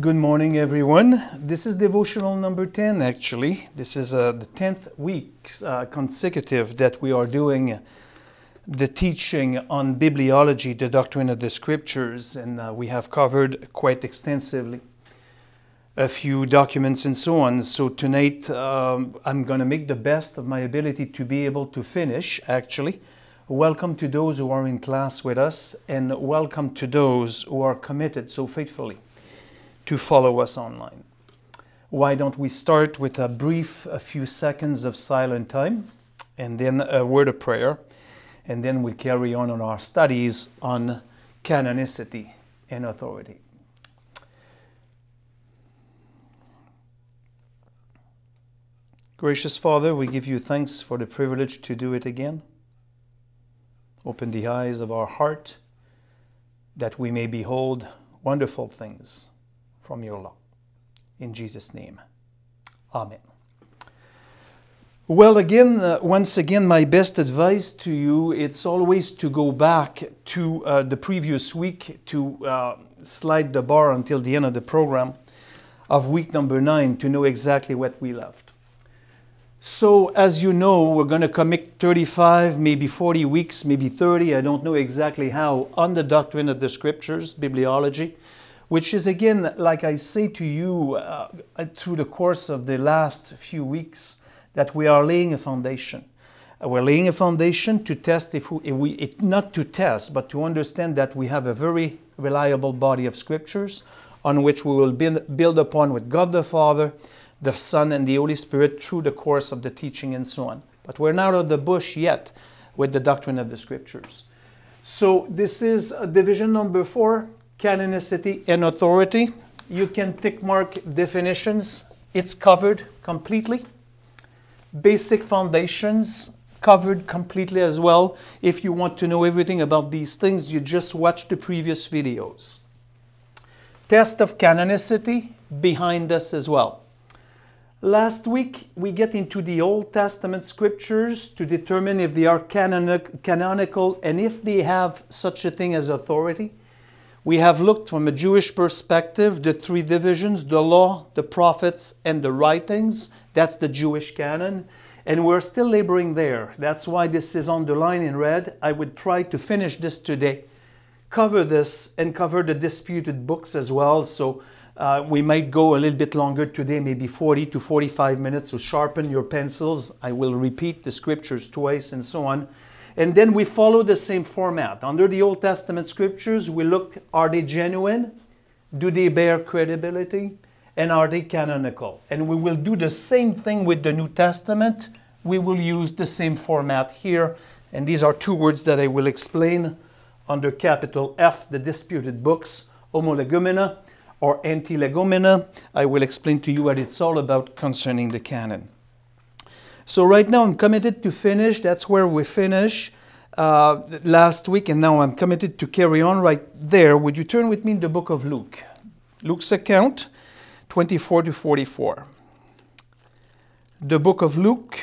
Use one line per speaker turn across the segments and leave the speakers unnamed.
Good morning, everyone. This is devotional number 10, actually. This is uh, the 10th week uh, consecutive that we are doing the teaching on bibliology, the doctrine of the scriptures, and uh, we have covered quite extensively a few documents and so on. So tonight um, I'm going to make the best of my ability to be able to finish, actually. Welcome to those who are in class with us, and welcome to those who are committed so faithfully to follow us online. Why don't we start with a brief, a few seconds of silent time, and then a word of prayer, and then we'll carry on on our studies on canonicity and authority. Gracious Father, we give you thanks for the privilege to do it again. Open the eyes of our heart that we may behold wonderful things from your law. In Jesus' name, Amen. Well, again, uh, once again, my best advice to you it's always to go back to uh, the previous week to uh, slide the bar until the end of the program of week number nine to know exactly what we left. So, as you know, we're going to commit 35, maybe 40 weeks, maybe 30, I don't know exactly how, on the doctrine of the scriptures, bibliology which is again, like I say to you uh, through the course of the last few weeks, that we are laying a foundation. Uh, we're laying a foundation to test if we, if we it, not to test, but to understand that we have a very reliable body of scriptures on which we will build, build upon with God the Father, the Son, and the Holy Spirit through the course of the teaching and so on. But we're not out of the bush yet with the doctrine of the scriptures. So this is division number four, canonicity and authority. You can tick mark definitions. It's covered completely. Basic foundations covered completely as well. If you want to know everything about these things, you just watch the previous videos. Test of canonicity behind us as well. Last week, we get into the Old Testament scriptures to determine if they are canonic, canonical and if they have such a thing as authority. We have looked from a Jewish perspective the three divisions the law, the prophets, and the writings. That's the Jewish canon. And we're still laboring there. That's why this is underlined in red. I would try to finish this today, cover this, and cover the disputed books as well. So uh, we might go a little bit longer today, maybe 40 to 45 minutes. So sharpen your pencils. I will repeat the scriptures twice and so on. And then we follow the same format. Under the Old Testament scriptures, we look are they genuine? Do they bear credibility? And are they canonical? And we will do the same thing with the New Testament. We will use the same format here. And these are two words that I will explain under capital F, the disputed books, homolegumena or antilegomena. I will explain to you what it's all about concerning the canon. So right now I'm committed to finish. That's where we finish uh, last week, and now I'm committed to carry on right there. Would you turn with me in the book of Luke? Luke's account, 24 to 44. The book of Luke,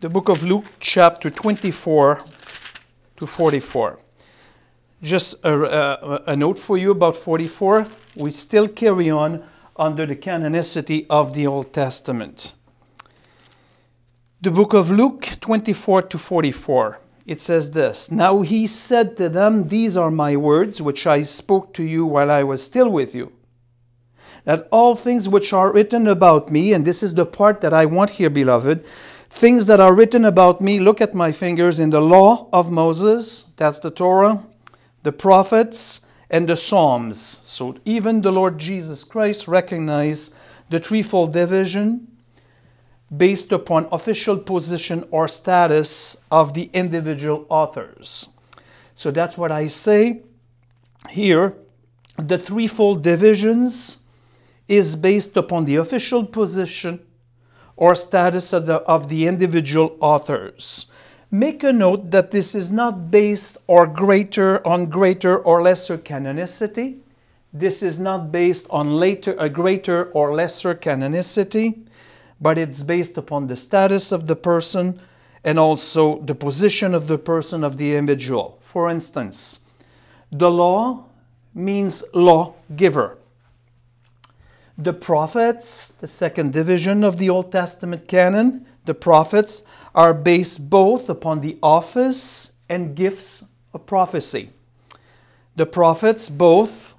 the book of Luke, chapter 24 to 44. Just a, a, a note for you about 44. We still carry on under the canonicity of the Old Testament. The book of Luke 24 to 44. It says this Now he said to them, These are my words which I spoke to you while I was still with you. That all things which are written about me, and this is the part that I want here, beloved, things that are written about me, look at my fingers, in the law of Moses, that's the Torah, the prophets, and the Psalms. So even the Lord Jesus Christ recognized the threefold division based upon official position or status of the individual authors. So that's what I say here. The threefold divisions is based upon the official position or status of the, of the individual authors. Make a note that this is not based or greater on greater or lesser canonicity. This is not based on later a greater or lesser canonicity, but it's based upon the status of the person and also the position of the person of the individual. For instance, the law means lawgiver. The prophets, the second division of the Old Testament canon, the prophets are based both upon the office and gifts of prophecy. The prophets both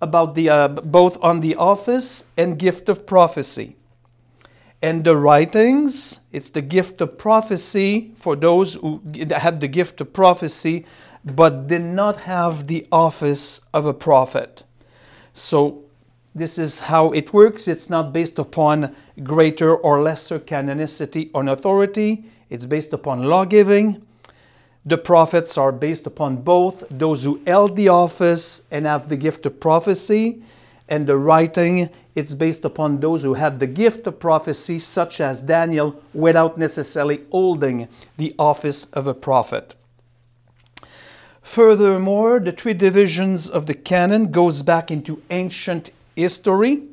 about the uh, both on the office and gift of prophecy. And the writings, it's the gift of prophecy for those who had the gift of prophecy but did not have the office of a prophet. So this is how it works. It's not based upon greater or lesser canonicity or authority. It's based upon law giving. The prophets are based upon both those who held the office and have the gift of prophecy, and the writing, it's based upon those who had the gift of prophecy, such as Daniel, without necessarily holding the office of a prophet. Furthermore, the three divisions of the canon goes back into ancient history.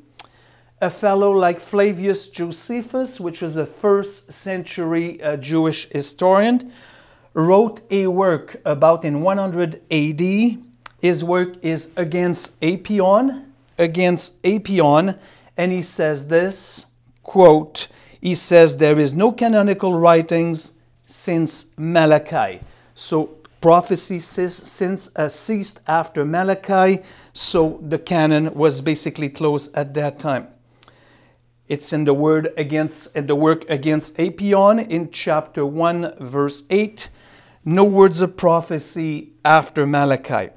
A fellow like Flavius Josephus, which is a first century uh, Jewish historian, wrote a work about in 100 AD. His work is against Apion, against Apion, and he says this quote, he says there is no canonical writings since Malachi. So prophecy since uh, ceased after Malachi, so the canon was basically closed at that time. It's in the word against in the work against Apion in chapter 1 verse 8. No words of prophecy after Malachi.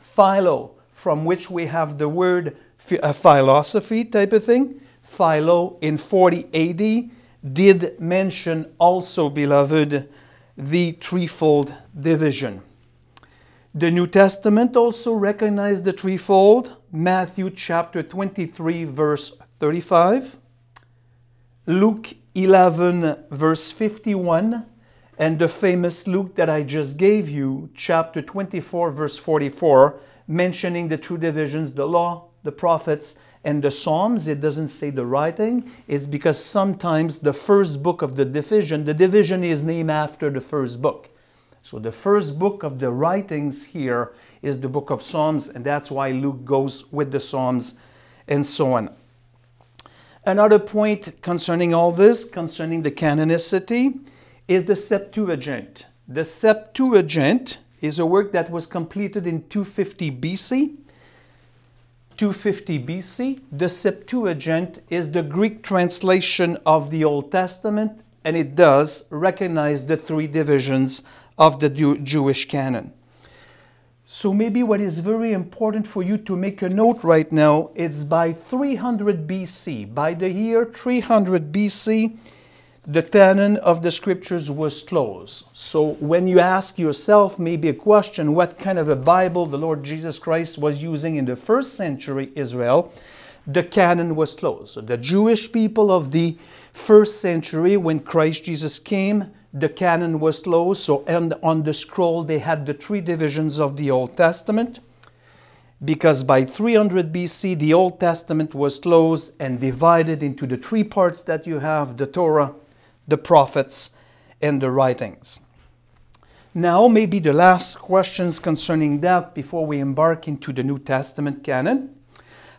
Philo, from which we have the word a philosophy type of thing. Philo in 40 AD did mention also, beloved, the threefold division. The New Testament also recognized the threefold. Matthew chapter 23, verse 35, Luke 11, verse 51, and the famous Luke that I just gave you, chapter 24, verse 44, mentioning the two divisions the law, the prophets, and the Psalms, it doesn't say the writing. It's because sometimes the first book of the division, the division is named after the first book. So the first book of the writings here is the book of Psalms, and that's why Luke goes with the Psalms and so on. Another point concerning all this, concerning the canonicity, is the Septuagint. The Septuagint is a work that was completed in 250 BC 250 BC. The Septuagint is the Greek translation of the Old Testament, and it does recognize the three divisions of the Jewish canon. So maybe what is very important for you to make a note right now, it's by 300 BC. By the year 300 BC, the canon of the scriptures was closed. So when you ask yourself maybe a question, what kind of a Bible the Lord Jesus Christ was using in the first century Israel, the canon was closed. So the Jewish people of the first century, when Christ Jesus came, the canon was closed. So and on the scroll they had the three divisions of the Old Testament. Because by 300 BC, the Old Testament was closed and divided into the three parts that you have the Torah, the prophets, and the writings. Now, maybe the last questions concerning that before we embark into the New Testament canon.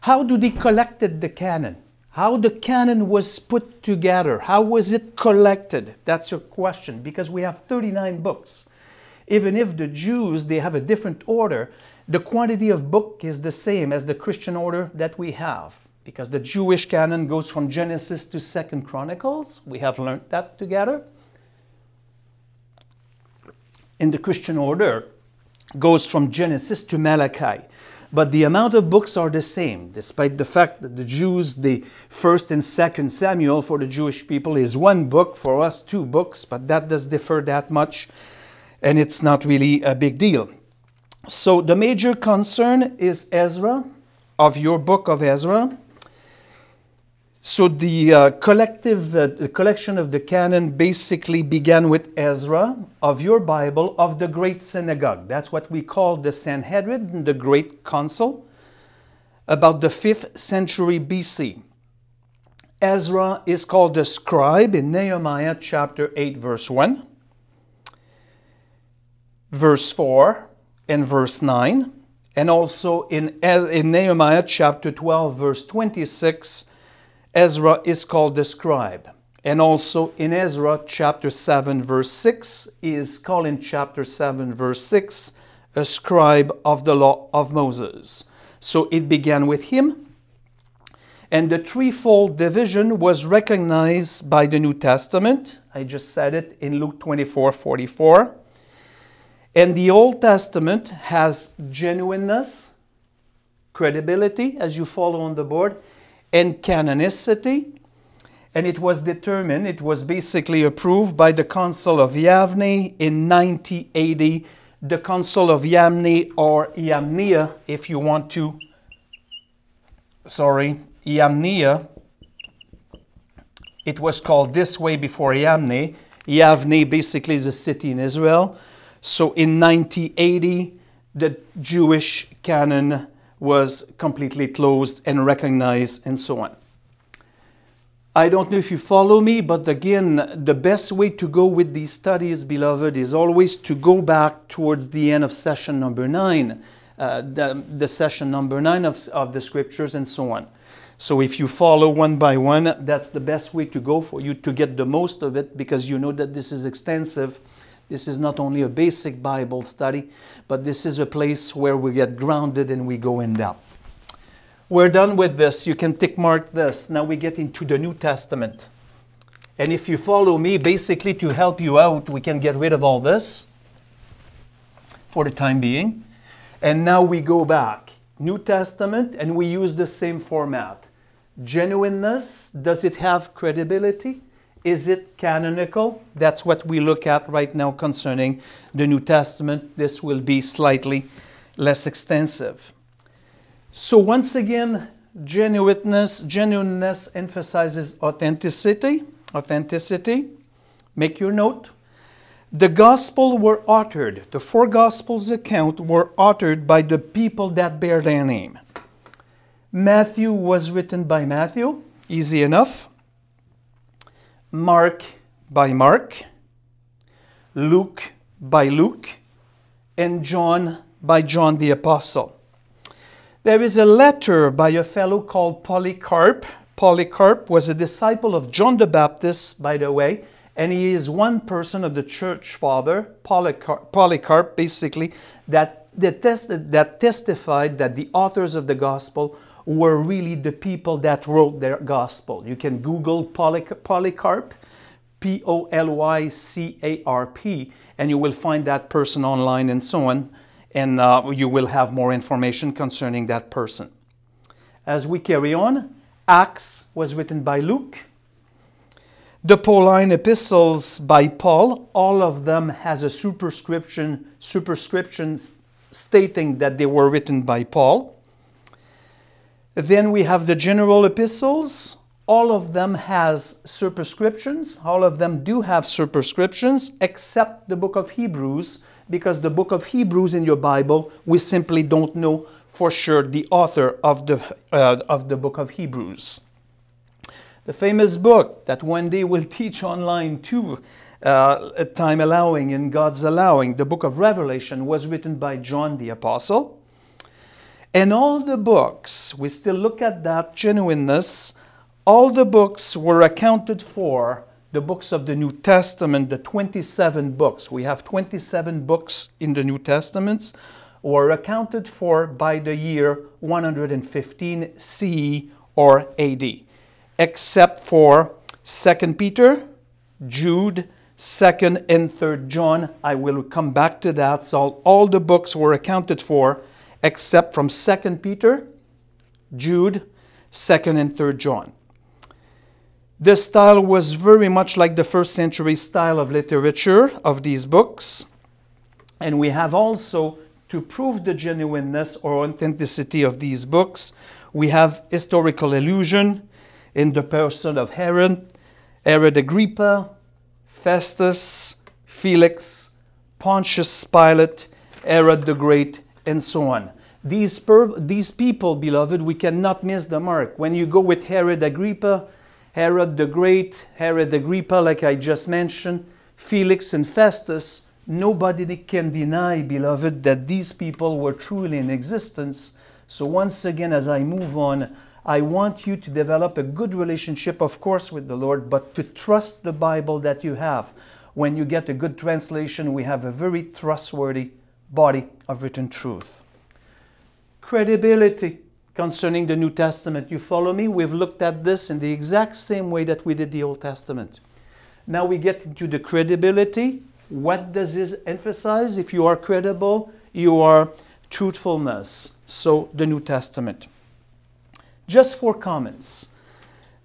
How do they collected the canon? How the canon was put together? How was it collected? That's your question because we have 39 books. Even if the Jews they have a different order, the quantity of book is the same as the Christian order that we have because the Jewish canon goes from Genesis to Second Chronicles. We have learned that together. In the Christian order, goes from Genesis to Malachi. But the amount of books are the same, despite the fact that the Jews, the first and second Samuel for the Jewish people is one book, for us two books, but that does differ that much, and it's not really a big deal. So the major concern is Ezra, of your book of Ezra. So the uh, collective, uh, the collection of the canon basically began with Ezra of your Bible of the Great Synagogue. That's what we call the Sanhedrin, the Great Council, about the 5th century BC. Ezra is called the scribe in Nehemiah chapter 8, verse 1, verse 4, and verse 9. And also in, in Nehemiah chapter 12, verse 26, Ezra is called the scribe. And also in Ezra chapter 7, verse 6, he is called in chapter 7, verse 6, a scribe of the law of Moses. So it began with him. And the threefold division was recognized by the New Testament. I just said it in Luke 24 44. And the Old Testament has genuineness, credibility, as you follow on the board, and canonicity. And it was determined, it was basically approved by the Council of Yavne in 9080. The Council of Yamni or Yamnia, if you want to, sorry, Yamnia. It was called this way before Yamne. Yavne basically is a city in Israel. So in 1980, the Jewish canon was completely closed and recognized and so on. I don't know if you follow me, but again, the best way to go with these studies, beloved, is always to go back towards the end of session number nine, uh, the, the session number nine of, of the scriptures and so on. So if you follow one by one, that's the best way to go for you to get the most of it because you know that this is extensive this is not only a basic Bible study, but this is a place where we get grounded and we go in depth. We're done with this. You can tick mark this. Now we get into the New Testament. And if you follow me, basically to help you out, we can get rid of all this for the time being. And now we go back. New Testament, and we use the same format. Genuineness, does it have credibility? Is it canonical? That's what we look at right now concerning the New Testament. This will be slightly less extensive. So once again, genuineness, genuineness emphasizes authenticity. Authenticity. Make your note. The gospel were uttered, the four gospels account were uttered by the people that bear their name. Matthew was written by Matthew, easy enough. Mark by Mark, Luke by Luke, and John by John the Apostle. There is a letter by a fellow called Polycarp. Polycarp was a disciple of John the Baptist, by the way, and he is one person of the church father, Polycarp, Polycarp basically, that, that, that testified that the authors of the gospel were really the people that wrote their gospel. You can Google Polycarp, P O L Y C A R P, and you will find that person online and so on, and uh, you will have more information concerning that person. As we carry on, Acts was written by Luke. The Pauline epistles by Paul, all of them has a superscription, superscription stating that they were written by Paul. Then we have the general epistles. All of them has superscriptions. All of them do have superscriptions except the book of Hebrews because the book of Hebrews in your Bible, we simply don't know for sure the author of the, uh, of the book of Hebrews. The famous book that one day we'll teach online too, uh, time allowing and God's allowing, the book of Revelation was written by John the Apostle. And all the books, we still look at that genuineness, all the books were accounted for, the books of the New Testament, the 27 books. We have 27 books in the New Testaments, were accounted for by the year 115 CE or AD, except for 2 Peter, Jude, 2nd and 3rd John. I will come back to that. So all the books were accounted for except from 2 Peter, Jude, 2nd and 3rd John. This style was very much like the first century style of literature of these books. And we have also, to prove the genuineness or authenticity of these books, we have historical allusion in the person of Herod, Herod Agrippa, Festus, Felix, Pontius Pilate, Herod the Great, and so on. These, per- these people, beloved, we cannot miss the mark. When you go with Herod Agrippa, Herod the Great, Herod Agrippa, like I just mentioned, Felix and Festus, Nobody can deny, beloved, that these people were truly in existence. So, once again, as I move on, I want you to develop a good relationship, of course, with the Lord, but to trust the Bible that you have. When you get a good translation, we have a very trustworthy body of written truth. Credibility concerning the New Testament. You follow me? We've looked at this in the exact same way that we did the Old Testament. Now we get into the credibility. What does this emphasize? If you are credible, you are truthfulness. So the New Testament. Just four comments.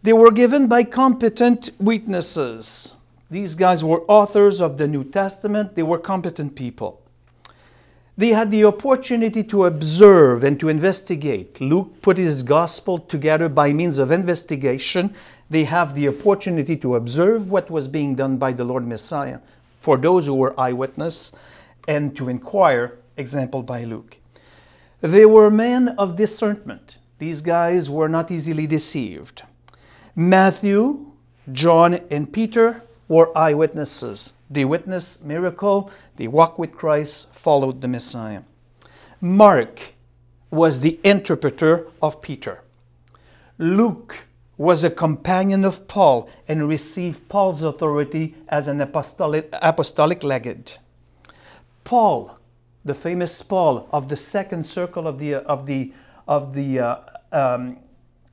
They were given by competent witnesses. These guys were authors of the New Testament, they were competent people. They had the opportunity to observe and to investigate. Luke put his gospel together by means of investigation. They have the opportunity to observe what was being done by the Lord Messiah for those who were eyewitness and to inquire, example by Luke. They were men of discernment. These guys were not easily deceived. Matthew, John, and Peter were eyewitnesses. They witnessed miracle, they walked with Christ, followed the Messiah. Mark was the interpreter of Peter. Luke was a companion of Paul and received Paul's authority as an apostolic, apostolic legate. Paul, the famous Paul of the second circle of the, of the, of the uh, um,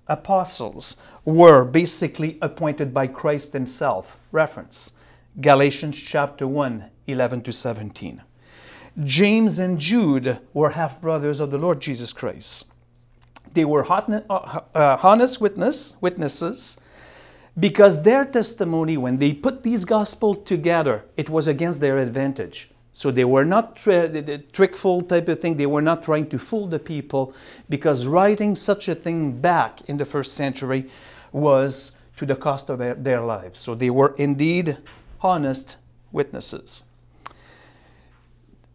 apostles, were basically appointed by Christ himself. Reference Galatians chapter 1, 11 to 17. James and Jude were half brothers of the Lord Jesus Christ. They were uh, uh, honest witness, witnesses because their testimony, when they put these gospels together, it was against their advantage. So they were not tri- the trickful type of thing. They were not trying to fool the people because writing such a thing back in the first century was to the cost of their lives. So they were indeed honest witnesses.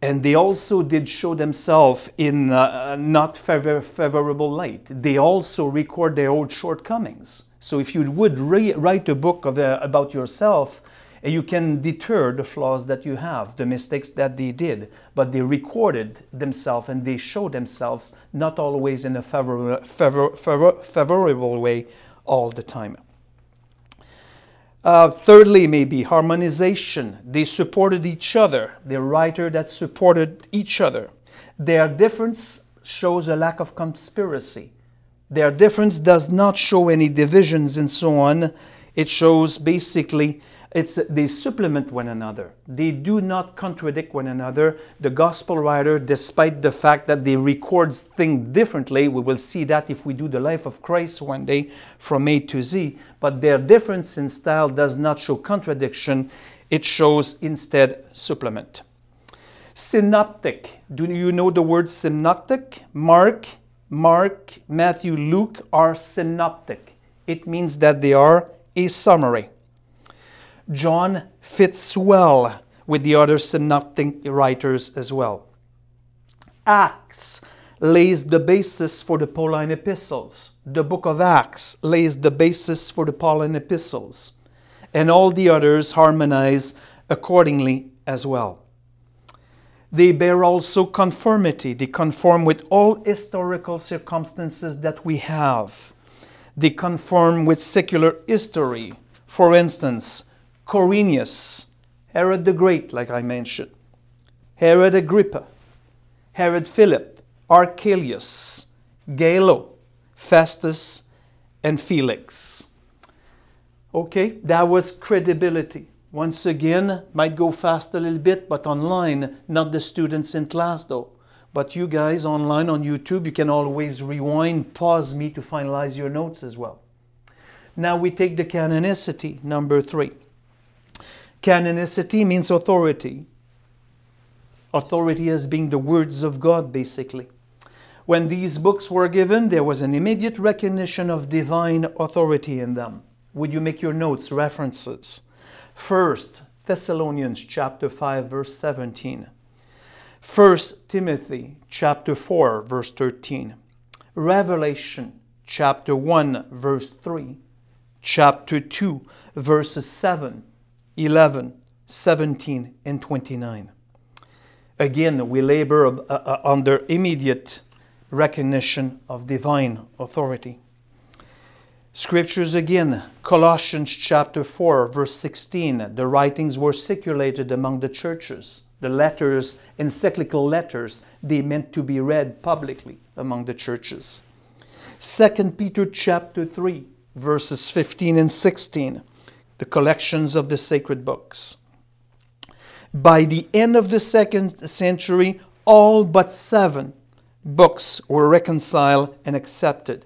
And they also did show themselves in uh, not favor- favorable light. They also record their own shortcomings. So if you would write a book uh, about yourself, uh, you can deter the flaws that you have, the mistakes that they did. But they recorded themselves and they showed themselves not always in a favor- favor- favor- favorable way all the time. Uh, thirdly, maybe harmonization. They supported each other. The writer that supported each other. Their difference shows a lack of conspiracy. Their difference does not show any divisions and so on. It shows basically it's, they supplement one another. They do not contradict one another. The gospel writer, despite the fact that they record things differently, we will see that if we do the life of Christ one day from A to Z, but their difference in style does not show contradiction. It shows instead supplement. Synoptic. Do you know the word synoptic? Mark, Mark, Matthew, Luke are synoptic. It means that they are a summary. John fits well with the other synoptic writers as well. Acts lays the basis for the Pauline epistles. The book of Acts lays the basis for the Pauline epistles. And all the others harmonize accordingly as well. They bear also conformity. They conform with all historical circumstances that we have. They conform with secular history. For instance, Quirinius, Herod the Great, like I mentioned, Herod Agrippa, Herod Philip, Archelaus, Gallio, Festus, and Felix. Okay, that was credibility. Once again, might go fast a little bit, but online, not the students in class though. But you guys online on YouTube, you can always rewind, pause me to finalize your notes as well. Now we take the canonicity, number three. Canonicity means authority. Authority as being the words of God, basically. When these books were given, there was an immediate recognition of divine authority in them. Would you make your notes references? First, Thessalonians chapter 5 verse 17. First Timothy chapter 4 verse 13. Revelation chapter 1 verse 3. Chapter 2 verses 7 11, 17, and 29. Again, we labor uh, uh, under immediate recognition of divine authority. Scriptures again, Colossians chapter 4, verse 16. The writings were circulated among the churches. The letters, encyclical letters, they meant to be read publicly among the churches. 2 Peter chapter 3, verses 15 and 16. The collections of the sacred books. By the end of the second century, all but seven books were reconciled and accepted.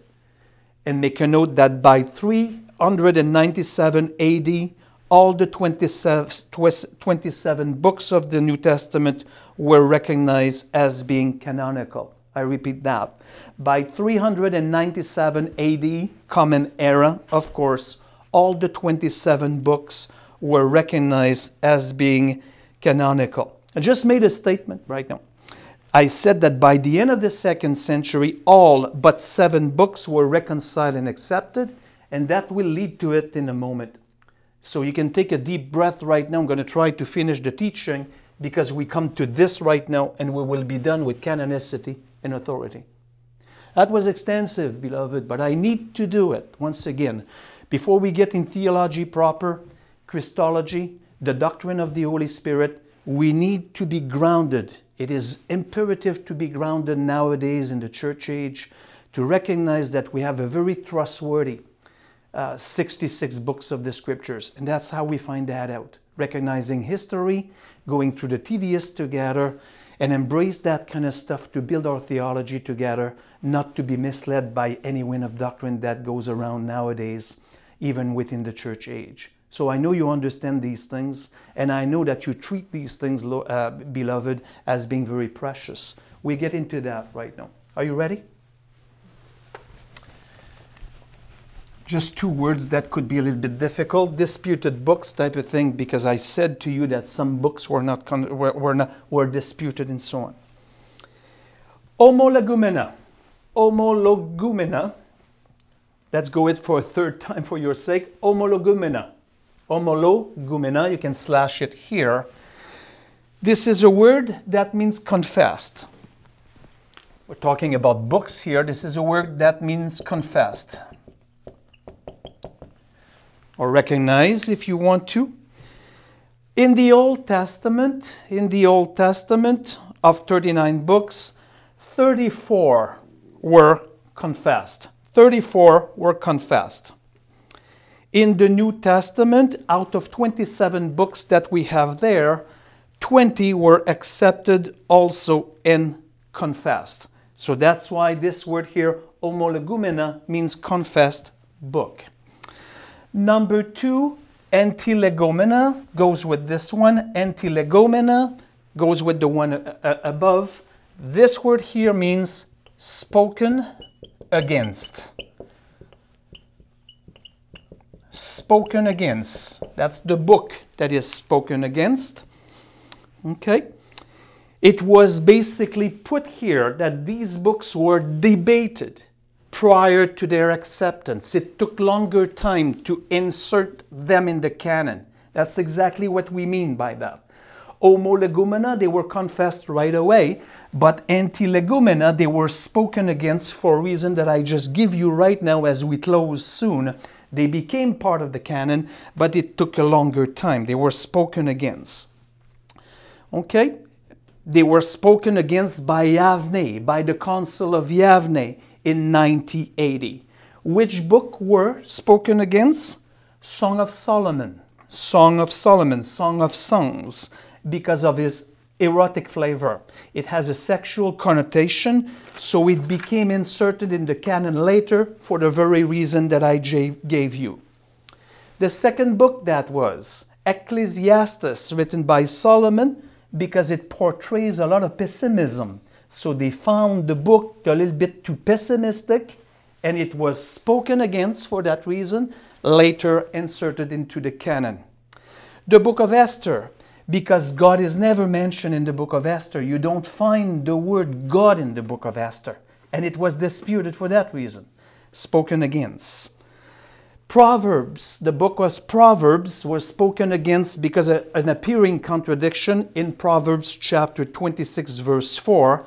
And make a note that by 397 AD, all the 27, books of the New Testament were recognized as being canonical. I repeat that. By 397 AD, Common Era, of course, all the 27 books were recognized as being canonical. I just made a statement right now. I said that by the end of the second century, all but seven books were reconciled and accepted, and that will lead to it in a moment. So you can take a deep breath right now. I'm going to try to finish the teaching because we come to this right now and we will be done with canonicity and authority. That was extensive, beloved, but I need to do it once again. Before we get in theology proper, Christology, the doctrine of the Holy Spirit, we need to be grounded. It is imperative to be grounded nowadays in the church age to recognize that we have a very trustworthy uh, 66 books of the scriptures. And that's how we find that out. Recognizing history, going through the tedious together, and embrace that kind of stuff to build our theology together, not to be misled by any wind of doctrine that goes around nowadays, even within the church age. So I know you understand these things, and I know that you treat these things, uh, beloved, as being very precious. We get into that right now. Are you ready? Just two words that could be a little bit difficult. Disputed books type of thing, because I said to you that some books were not were, were, not, were disputed and so on. Homologumena. Homologumena. Let's go it for a third time for your sake. Homologumena homologumena, you can slash it here. This is a word that means confessed. We're talking about books here. This is a word that means confessed. Or recognize if you want to. In the Old Testament, in the Old Testament of 39 books, 34 were confessed. 34 were confessed. In the New Testament, out of 27 books that we have there, 20 were accepted also and confessed. So that's why this word here, homologumena, means confessed book. Number two, antilegomena goes with this one. Antilegomena goes with the one uh, uh, above. This word here means spoken against spoken against. That's the book that is spoken against. Okay? It was basically put here that these books were debated prior to their acceptance. It took longer time to insert them in the canon. That's exactly what we mean by that. Homolegumena, they were confessed right away, but antilegumena, they were spoken against for a reason that I just give you right now as we close soon. They became part of the canon, but it took a longer time. They were spoken against. Okay? They were spoken against by Yavne, by the Council of Yavne in 9080. Which book were spoken against? Song of Solomon. Song of Solomon, Song of Songs, because of its erotic flavor. It has a sexual connotation, so it became inserted in the canon later for the very reason that I gave you. The second book that was Ecclesiastes, written by Solomon, because it portrays a lot of pessimism. So they found the book a little bit too pessimistic, and it was spoken against for that reason, later inserted into the canon. The book of Esther, because God is never mentioned in the book of Esther. You don't find the word God in the book of Esther. And it was disputed for that reason, spoken against. Proverbs, the book was Proverbs, was spoken against because a, an appearing contradiction in Proverbs chapter 26, verse 4.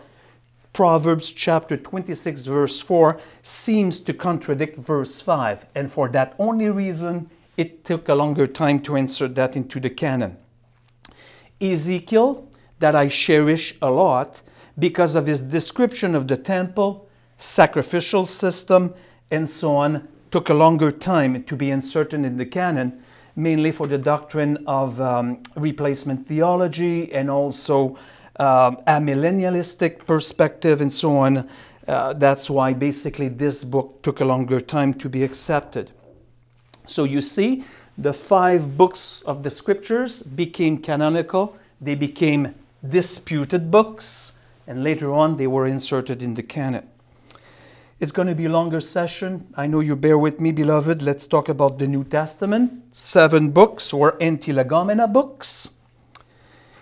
Proverbs chapter 26, verse 4 seems to contradict verse 5, and for that only reason, it took a longer time to insert that into the canon. Ezekiel, that I cherish a lot because of his description of the temple, sacrificial system, and so on, took a longer time to be inserted in the canon, mainly for the doctrine of um, replacement theology and also uh, amillennialistic perspective and so on. Uh, that's why basically this book took a longer time to be accepted. So you see, the five books of the scriptures became canonical, they became disputed books, and later on they were inserted in the canon. It's going to be a longer session. I know you bear with me, beloved. Let's talk about the New Testament. Seven books were antilegomena books.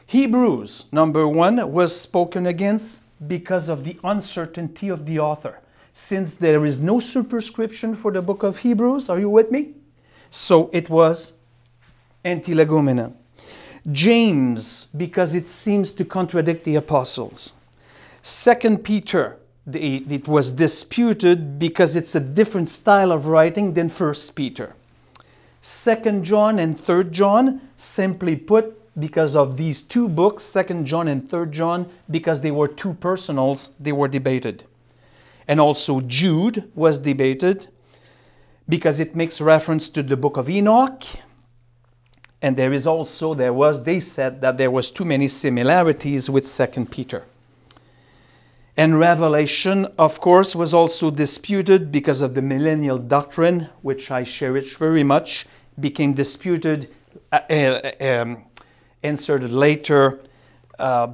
Hebrews, number one, was spoken against because of the uncertainty of the author. Since there is no superscription for the book of Hebrews, are you with me? So it was antilegomena. James, because it seems to contradict the apostles. Second Peter, it was disputed because it's a different style of writing than First Peter. Second John and Third John, simply put, because of these two books, Second John and Third John, because they were two personals, they were debated. And also Jude was debated because it makes reference to the book of Enoch. And there is also, there was, they said that there was too many similarities with Second Peter. And Revelation, of course, was also disputed because of the millennial doctrine, which I cherish very much, became disputed, uh, uh, um, inserted later, uh,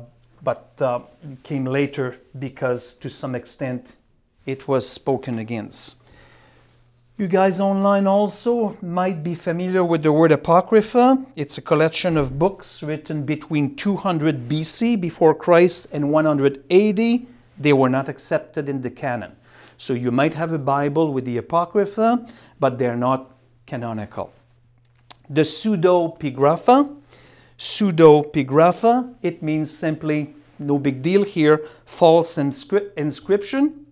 but uh, came later because to some extent it was spoken against. You guys online also might be familiar with the word Apocrypha. It's a collection of books written between 200 BC, before Christ, and 100 AD they were not accepted in the canon. So you might have a Bible with the Apocrypha, but they're not canonical. The pseudepigrapha, pseudepigrapha, it means simply, no big deal here, false inscri inscription.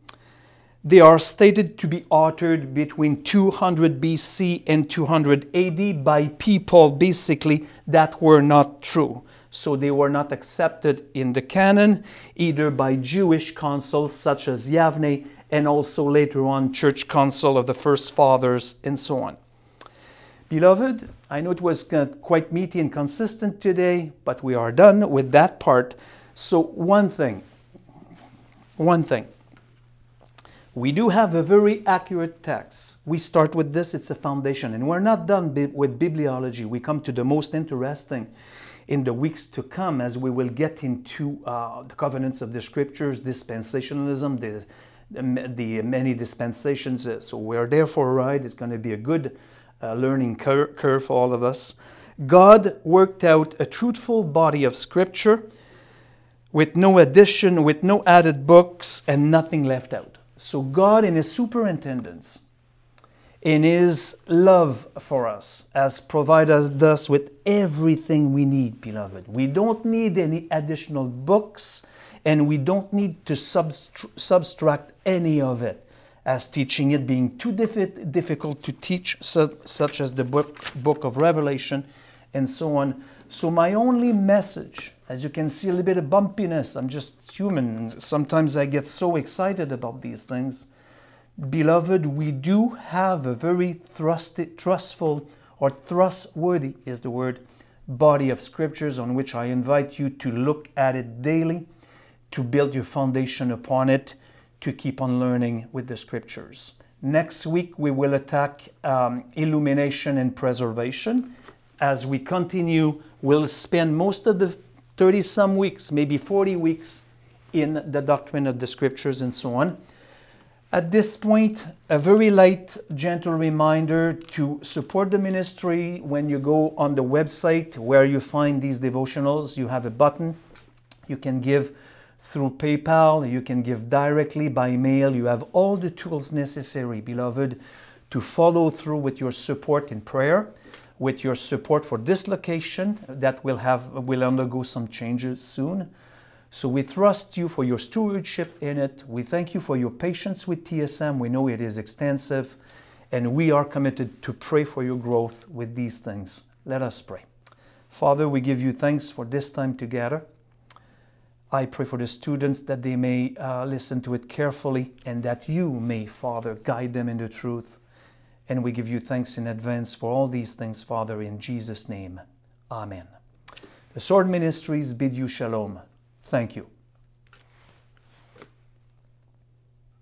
They are stated to be authored between 200 BC and 200 AD by people basically that were not true so they were not accepted in the canon, either by Jewish councils such as Yavne and also later on Church Council of the First Fathers and so on. Beloved, I know it was quite meaty and consistent today, but we are done with that part. So, one thing, one thing. We do have a very accurate text. We start with this, it's a foundation, and we're not done with bibliology. We come to the most interesting in the weeks to come as we will get into uh, the covenants of the scriptures, dispensationalism, the, the, the many dispensations. So we're there for a ride. It's going to be a good uh, learning cur curve for all of us. God worked out a truthful body of scripture with no addition, with no added books, and nothing left out. So God, in His superintendence, in His love for us has provided us thus with everything we need, beloved. We don't need any additional books and we don't need to subtract any of it as teaching it being too difficult to teach, such as the book, book of Revelation and so on. So, my only message, as you can see, a little bit of bumpiness, I'm just human. Sometimes I get so excited about these things Beloved, we do have a very thrusted, trustful or trustworthy is the word body of scriptures on which I invite you to look at it daily, to build your foundation upon it, to keep on learning with the scriptures. Next week, we will attack um, illumination and preservation. As we continue, we'll spend most of the 30 some weeks, maybe 40 weeks, in the doctrine of the scriptures and so on. At this point, a very light, gentle reminder to support the ministry. When you go on the website where you find these devotionals, you have a button. You can give through PayPal, you can give directly by mail. You have all the tools necessary, beloved, to follow through with your support in prayer, with your support for this location that will have will undergo some changes soon. So we trust you for your stewardship in it. We thank you for your patience with TSM. We know it is extensive, and we are committed to pray for your growth with these things. Let us pray. Father, we give you thanks for this time together. I pray for the students that they may uh, listen to it carefully and that you may, Father, guide them in the truth. And we give you thanks in advance for all these things, Father, in Jesus' name. Amen. The Sword Ministries bid you shalom. Thank you.